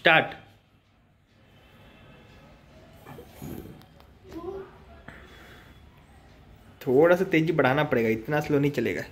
Start थोड़ा सा तेज़ी बढ़ाना पड़ेगा इतना स्लो नहीं चलेगा।